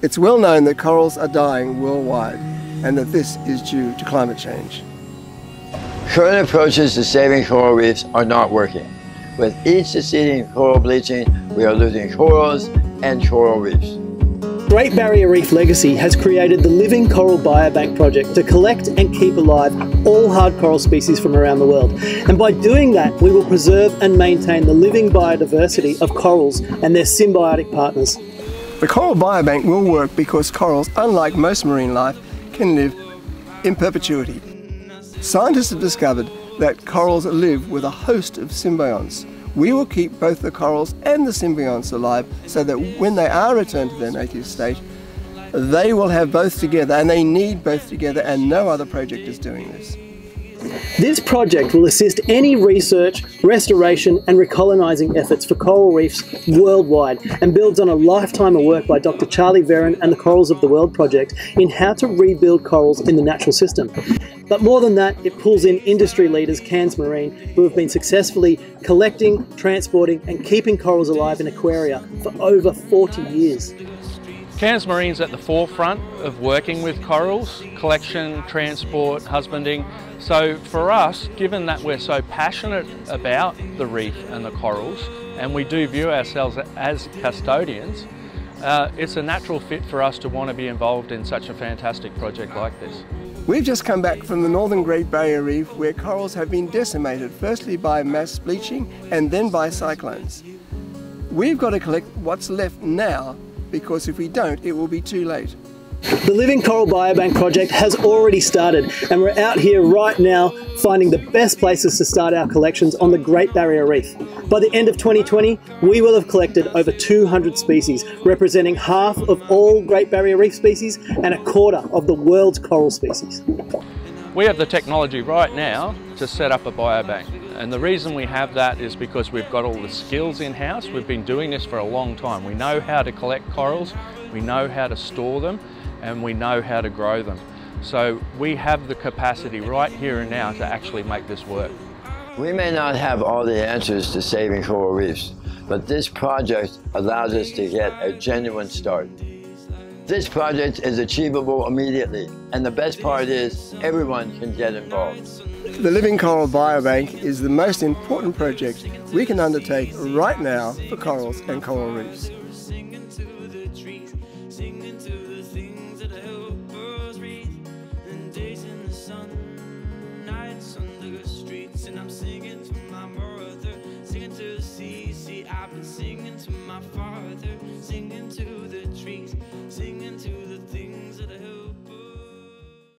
It's well known that corals are dying worldwide and that this is due to climate change. Current approaches to saving coral reefs are not working. With each succeeding coral bleaching, we are losing corals and coral reefs. Great Barrier Reef Legacy has created the Living Coral Biobank project to collect and keep alive all hard coral species from around the world. And by doing that, we will preserve and maintain the living biodiversity of corals and their symbiotic partners. The Coral Biobank will work because corals, unlike most marine life, can live in perpetuity. Scientists have discovered that corals live with a host of symbionts we will keep both the corals and the symbionts alive so that when they are returned to their native state, they will have both together and they need both together and no other project is doing this. This project will assist any research, restoration and recolonising efforts for coral reefs worldwide and builds on a lifetime of work by Dr Charlie Veron and the Corals of the World project in how to rebuild corals in the natural system. But more than that, it pulls in industry leaders, Cairns Marine, who have been successfully collecting, transporting and keeping corals alive in aquaria for over 40 years. Cairns Marine's at the forefront of working with corals, collection, transport, husbanding. So for us, given that we're so passionate about the reef and the corals, and we do view ourselves as custodians, uh, it's a natural fit for us to want to be involved in such a fantastic project like this. We've just come back from the Northern Great Barrier Reef where corals have been decimated firstly by mass bleaching and then by cyclones. We've got to collect what's left now because if we don't it will be too late. The Living Coral Biobank project has already started and we're out here right now finding the best places to start our collections on the Great Barrier Reef. By the end of 2020, we will have collected over 200 species, representing half of all Great Barrier Reef species and a quarter of the world's coral species. We have the technology right now to set up a biobank. And the reason we have that is because we've got all the skills in-house. We've been doing this for a long time. We know how to collect corals, we know how to store them, and we know how to grow them. So we have the capacity right here and now to actually make this work. We may not have all the answers to saving coral reefs, but this project allows us to get a genuine start. This project is achievable immediately, and the best part is everyone can get involved. The Living Coral Biobank is the most important project we can undertake right now for corals and coral reefs. my father, singing to the trees, singing to the things that help